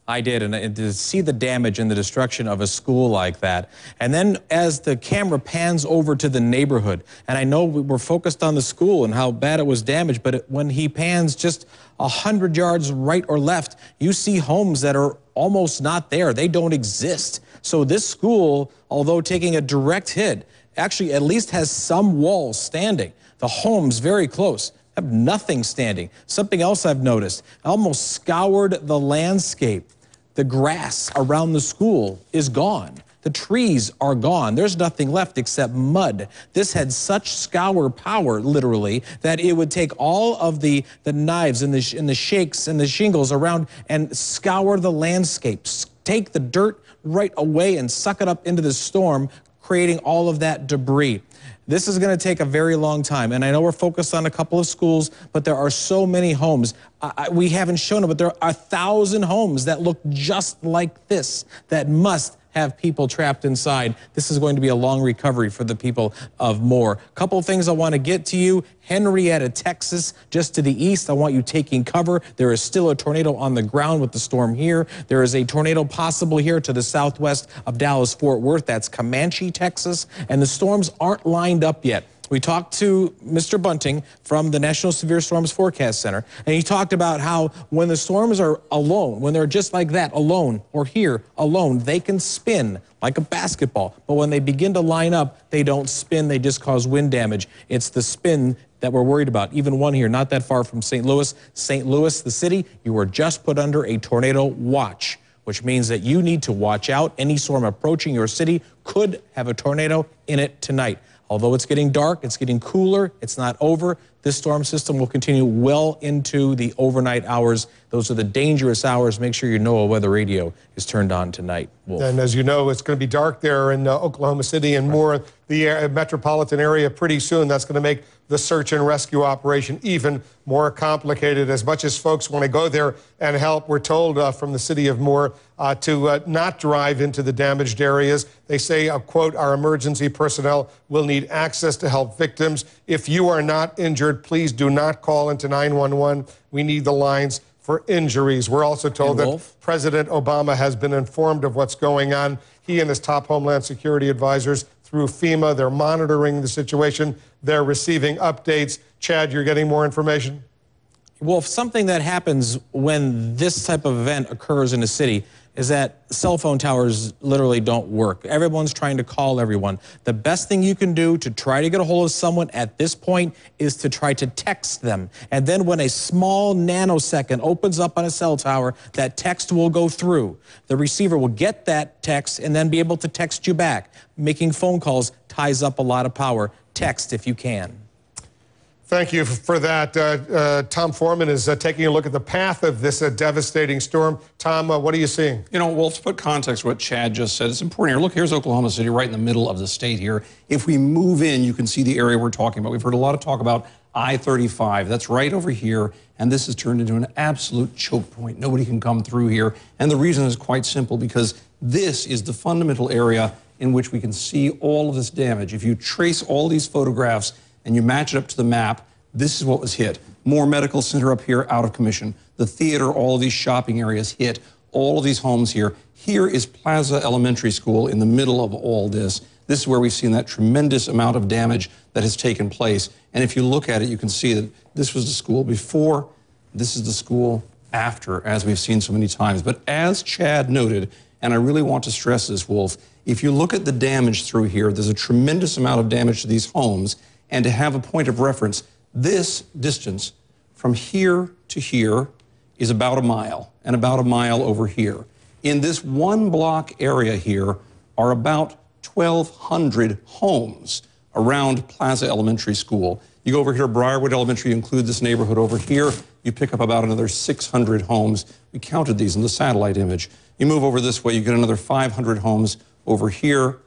I did, and, to see the damage and the destruction of a school like that. And then as the camera pans over to the neighborhood, and I know we were focused on the school and how bad it was damaged, but it, when he pans just 100 yards right or left, you see homes that are almost not there. They don't exist. So this school, although taking a direct hit, actually at least has some walls standing. The homes very close have nothing standing. Something else I've noticed, almost scoured the landscape. The grass around the school is gone. The trees are gone. There's nothing left except mud. This had such scour power, literally, that it would take all of the, the knives and the, and the shakes and the shingles around and scour the landscapes, take the dirt right away and suck it up into the storm, creating all of that debris. This is going to take a very long time. And I know we're focused on a couple of schools, but there are so many homes. I, we haven't shown it, but there are a thousand homes that look just like this that must have people trapped inside. This is going to be a long recovery for the people of Moore. Couple things I want to get to you. Henrietta, Texas, just to the east. I want you taking cover. There is still a tornado on the ground with the storm here. There is a tornado possible here to the southwest of Dallas Fort Worth. That's Comanche, Texas. And the storms aren't lined up yet. We talked to Mr. Bunting from the National Severe Storms Forecast Center, and he talked about how when the storms are alone, when they're just like that, alone, or here, alone, they can spin like a basketball. But when they begin to line up, they don't spin, they just cause wind damage. It's the spin that we're worried about. Even one here, not that far from St. Louis. St. Louis, the city, you were just put under a tornado watch which means that you need to watch out. Any storm approaching your city could have a tornado in it tonight. Although it's getting dark, it's getting cooler, it's not over. This storm system will continue well into the overnight hours. Those are the dangerous hours. Make sure your NOAA weather radio is turned on tonight. Wolf. And as you know, it's going to be dark there in uh, Oklahoma City and Moore the uh, metropolitan area pretty soon. That's going to make the search and rescue operation even more complicated. As much as folks want to go there and help, we're told uh, from the city of Moore uh, to uh, not drive into the damaged areas. They say, uh, quote, our emergency personnel will need access to help victims. If you are not injured, please do not call into 911. We need the lines for injuries. We're also told that President Obama has been informed of what's going on. He and his top Homeland Security advisors through FEMA, they're monitoring the situation. They're receiving updates. Chad, you're getting more information? Well, if something that happens when this type of event occurs in a city is that cell phone towers literally don't work. Everyone's trying to call everyone. The best thing you can do to try to get a hold of someone at this point is to try to text them. And then when a small nanosecond opens up on a cell tower, that text will go through. The receiver will get that text and then be able to text you back. Making phone calls ties up a lot of power. Text if you can. Thank you for that. Uh, uh, Tom Foreman is uh, taking a look at the path of this uh, devastating storm. Tom, uh, what are you seeing? You know, well, to put context what Chad just said, it's important here. Look, here's Oklahoma City right in the middle of the state here. If we move in, you can see the area we're talking about. We've heard a lot of talk about I-35. That's right over here, and this has turned into an absolute choke point. Nobody can come through here, and the reason is quite simple, because this is the fundamental area in which we can see all of this damage. If you trace all these photographs and you match it up to the map, this is what was hit. Moore Medical Center up here, out of commission. The theater, all of these shopping areas hit. All of these homes here. Here is Plaza Elementary School in the middle of all this. This is where we've seen that tremendous amount of damage that has taken place. And if you look at it, you can see that this was the school before, this is the school after, as we've seen so many times. But as Chad noted, and I really want to stress this, Wolf, if you look at the damage through here, there's a tremendous amount of damage to these homes. And to have a point of reference, this distance from here to here is about a mile, and about a mile over here. In this one block area here are about 1,200 homes around Plaza Elementary School. You go over here to Briarwood Elementary, you include this neighborhood over here, you pick up about another 600 homes. We counted these in the satellite image. You move over this way, you get another 500 homes over here,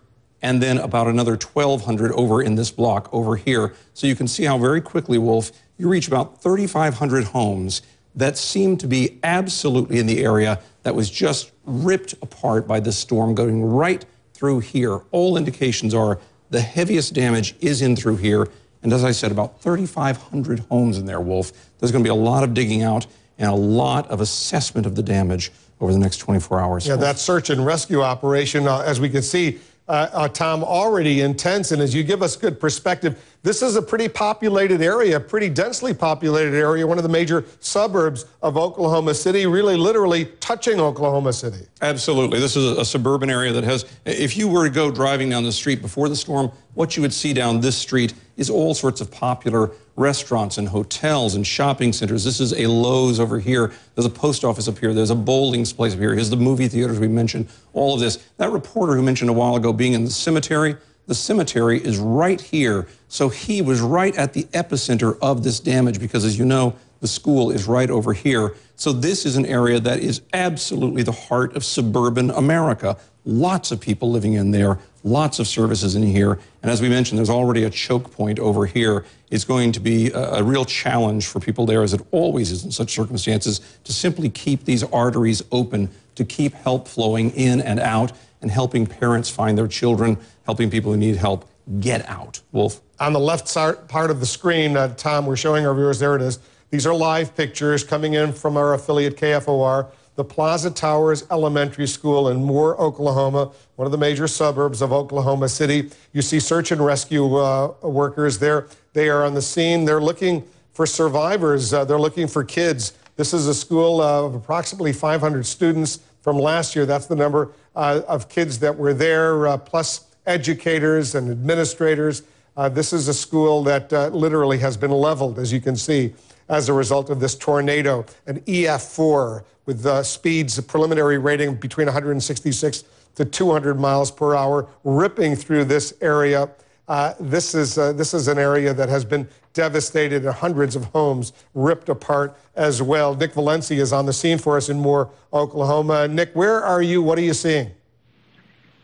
and then about another 1,200 over in this block over here. So you can see how very quickly, Wolf, you reach about 3,500 homes that seem to be absolutely in the area that was just ripped apart by this storm going right through here. All indications are the heaviest damage is in through here. And as I said, about 3,500 homes in there, Wolf. There's going to be a lot of digging out and a lot of assessment of the damage over the next 24 hours. Yeah, that search and rescue operation, uh, as we can see, uh, uh, Tom, already intense. And as you give us good perspective, this is a pretty populated area, pretty densely populated area, one of the major suburbs of Oklahoma City, really literally touching Oklahoma City. Absolutely. This is a, a suburban area that has, if you were to go driving down the street before the storm, what you would see down this street is all sorts of popular restaurants and hotels and shopping centers. This is a Lowe's over here. There's a post office up here. There's a bowling place up here. Here's the movie theaters we mentioned. All of this. That reporter who mentioned a while ago being in the cemetery, the cemetery is right here. So he was right at the epicenter of this damage because, as you know, the school is right over here. So this is an area that is absolutely the heart of suburban America. Lots of people living in there, lots of services in here. And as we mentioned, there's already a choke point over here. It's going to be a, a, real challenge for people there, as it always is in such circumstances, to simply keep these arteries open, to keep help flowing in and out, and helping parents find their children, helping people who need help get out. Wolf? On the left part of the screen, uh, Tom, we're showing our viewers, there it is. These are live pictures coming in from our affiliate KFOR the Plaza Towers Elementary School in Moore, Oklahoma, one of the major suburbs of Oklahoma City. You see search and rescue uh, workers there. They are on the scene. They're looking for survivors. Uh, they're looking for kids. This is a school of approximately 500 students from last year. That's the number uh, of kids that were there, uh, plus educators and administrators. Uh, this is a school that uh, literally has been leveled, as you can see as a result of this tornado, an EF4 with uh, speeds, preliminary rating between 166 to 200 miles per hour, ripping through this area. Uh, this is uh, this is an area that has been devastated and hundreds of homes ripped apart as well. Nick Valencia is on the scene for us in Moore, Oklahoma. Nick, where are you? What are you seeing?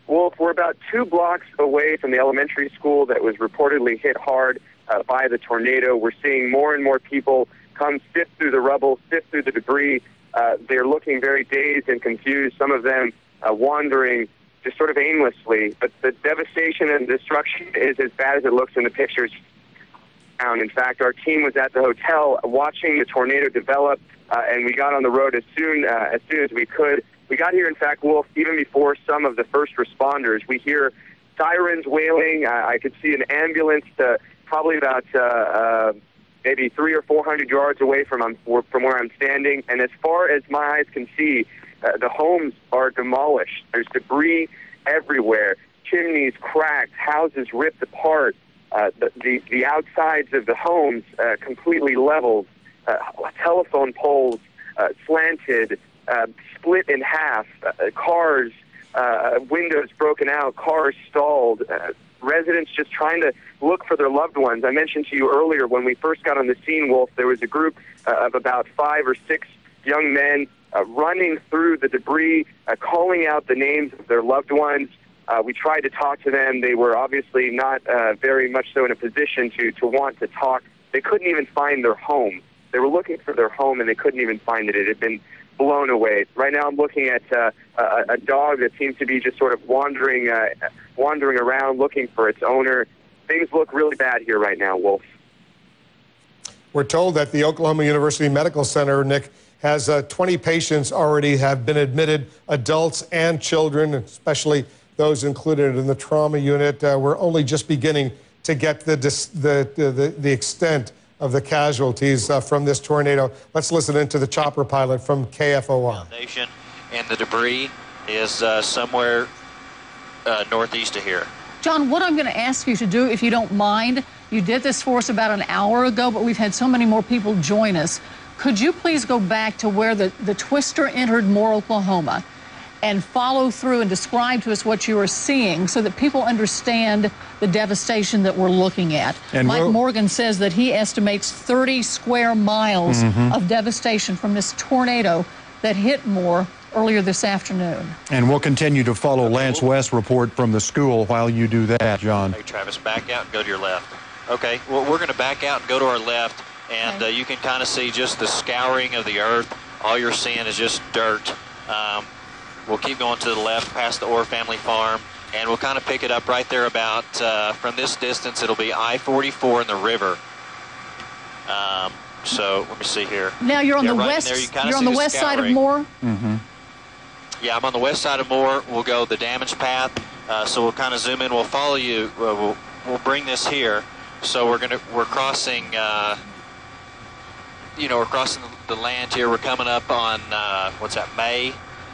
Well, we're about two blocks away from the elementary school that was reportedly hit hard uh, by the tornado. We're seeing more and more people come sift through the rubble, sift through the debris. Uh, they're looking very dazed and confused, some of them uh, wandering just sort of aimlessly. But the devastation and destruction is as bad as it looks in the pictures. In fact, our team was at the hotel watching the tornado develop, uh, and we got on the road as soon uh, as soon as we could. We got here, in fact, Wolf, even before some of the first responders. We hear sirens wailing. Uh, I could see an ambulance to probably about uh, uh, maybe three or four hundred yards away from um, from where I'm standing. And as far as my eyes can see, Uh, the homes are demolished. There's debris everywhere. Chimneys cracked, houses ripped apart. Uh, the, the, the outsides of the homes uh, completely leveled. Uh, telephone poles uh, slanted, uh, split in half. Uh, cars, uh, windows broken out, cars stalled. Uh, residents just trying to look for their loved ones. I mentioned to you earlier when we first got on the scene, Wolf, there was a group uh, of about five or six young men uh, running through the debris, uh, calling out the names of their loved ones. Uh, we tried to talk to them. They were obviously not uh, very much so in a position to, to want to talk. They couldn't even find their home. They were looking for their home and they couldn't even find it. It had been blown away. Right now, I'm looking at uh, a, a dog that seems to be just sort of wandering, uh, wandering around looking for its owner. Things look really bad here right now, Wolf. We're told that the Oklahoma University Medical Center, Nick, has uh, 20 patients already have been admitted, adults and children, especially those included in the trauma unit. Uh, we're only just beginning to get the, the, the, the extent of the casualties uh, from this tornado. Let's listen into the chopper pilot from KFOR. Foundation and the debris is uh, somewhere uh, northeast of here. John, what I'm going to ask you to do, if you don't mind, you did this for us about an hour ago, but we've had so many more people join us. Could you please go back to where the, the twister entered Moore, Oklahoma? And follow through and describe to us what you are seeing so that people understand the devastation that we're looking at. And Mike Morgan says that he estimates 30 square miles mm -hmm. of devastation from this tornado that hit Moore earlier this afternoon. And we'll continue to follow Lance West report from the school while you do that, John. Hey, Travis, back out and go to your left. Okay, well, we're going to back out and go to our left, and okay. uh, you can kind of see just the scouring of the earth. All you're seeing is just dirt. Um, We'll keep going to the left past the Orr family farm, and we'll kind of pick it up right there about, uh, from this distance, it'll be I-44 in the river. Um, so let me see here. Now you're on yeah, the right west. There, you are on the, the west side of Moore. Mm-hmm. Yeah, I'm on the west side of Moore. We'll go the damage path. Uh, so we'll kind of zoom in. We'll follow you. Uh, we'll we'll bring this here. So we're gonna we're crossing. Uh, you know, we're crossing the land here. We're coming up on uh, what's that? May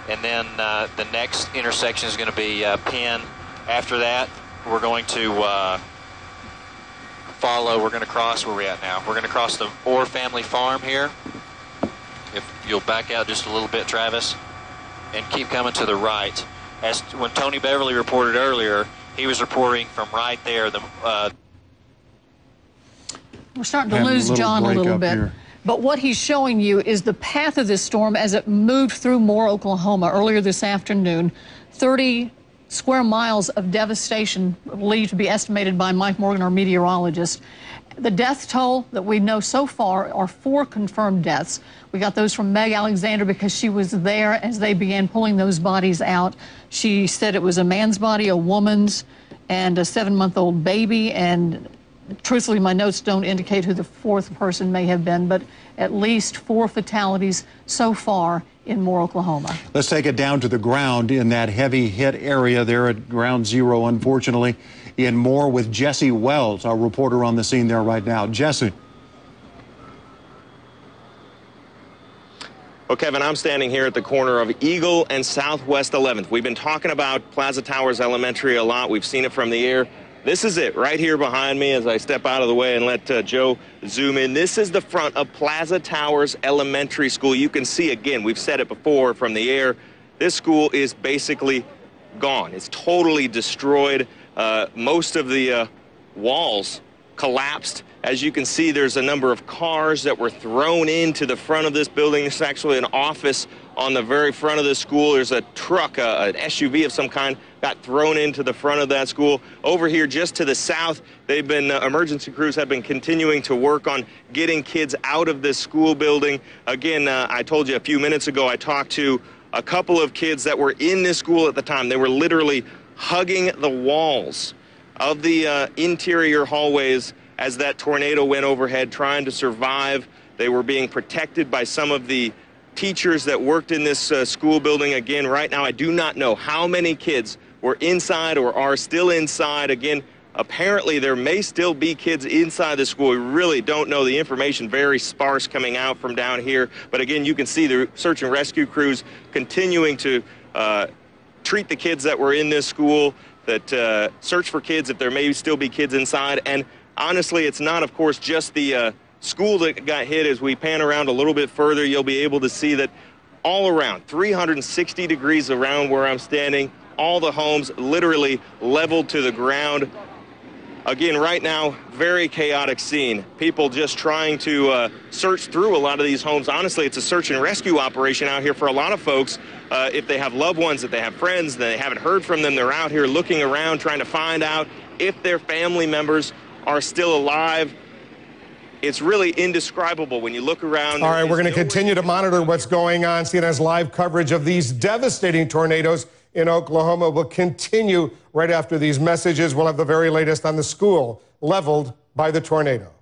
and then uh, the next intersection is going to be uh, Penn. After that, we're going to uh, follow. We're going to cross where we're at now. We're going to cross the Orr family farm here. If you'll back out just a little bit, Travis, and keep coming to the right. As when Tony Beverly reported earlier, he was reporting from right there. The uh, we're starting to lose John a little bit. Here. But what he's showing you is the path of this storm as it moved through Moore, Oklahoma earlier this afternoon. 30 square miles of devastation believed to be estimated by Mike Morgan, our meteorologist. The death toll that we know so far are four confirmed deaths. We got those from Meg Alexander because she was there as they began pulling those bodies out. She said it was a man's body, a woman's, and a seven month old baby. And truthfully, my notes don't indicate who the fourth person may have been, but at least four fatalities so far in Moore, Oklahoma. Let's take it down to the ground in that heavy hit area there at ground zero, unfortunately, in Moore with Jesse Wells, our reporter on the scene there right now. Jesse. Well, Kevin, I'm standing here at the corner of Eagle and Southwest 11th. We've been talking about Plaza Towers Elementary a lot. We've seen it from the air. This is it right here behind me as I step out of the way and let uh, Joe zoom in. This is the front of Plaza Towers Elementary School. You can see again, we've said it before from the air, this school is basically gone. It's totally destroyed. Uh, most of the uh, walls collapsed. As you can see, there's a number of cars that were thrown into the front of this building. It's actually an office on the very front of the school. There's a truck, uh, an SUV of some kind, got thrown into the front of that school. Over here, just to the south, they've been, uh, emergency crews have been continuing to work on getting kids out of this school building. Again, uh, I told you a few minutes ago, I talked to a couple of kids that were in this school at the time. They were literally hugging the walls of the uh, interior hallways as that tornado went overhead, trying to survive. They were being protected by some of the teachers that worked in this uh, school building. Again, right now, I do not know how many kids were inside or are still inside. Again, Apparently, there may still be kids inside the school. We really don't know. The information very sparse coming out from down here. But again, you can see the search and rescue crews continuing to uh, treat the kids that were in this school, that uh, search for kids if there may still be kids inside. And honestly, it's not, of course, just the uh, school that got hit. As we pan around a little bit further, you'll be able to see that all around, 360 degrees around where I'm standing, all the homes literally leveled to the ground. Again, right now, very chaotic scene. People just trying to uh, search through a lot of these homes. Honestly, it's a search and rescue operation out here for a lot of folks. Uh, if they have loved ones, if they have friends, they haven't heard from them, they're out here looking around, trying to find out if their family members are still alive. It's really indescribable when you look around. All right, we're going to continue to monitor what's going on. CNN's live coverage of these devastating tornadoes in Oklahoma will continue right after these messages. We'll have the very latest on the school leveled by the tornado.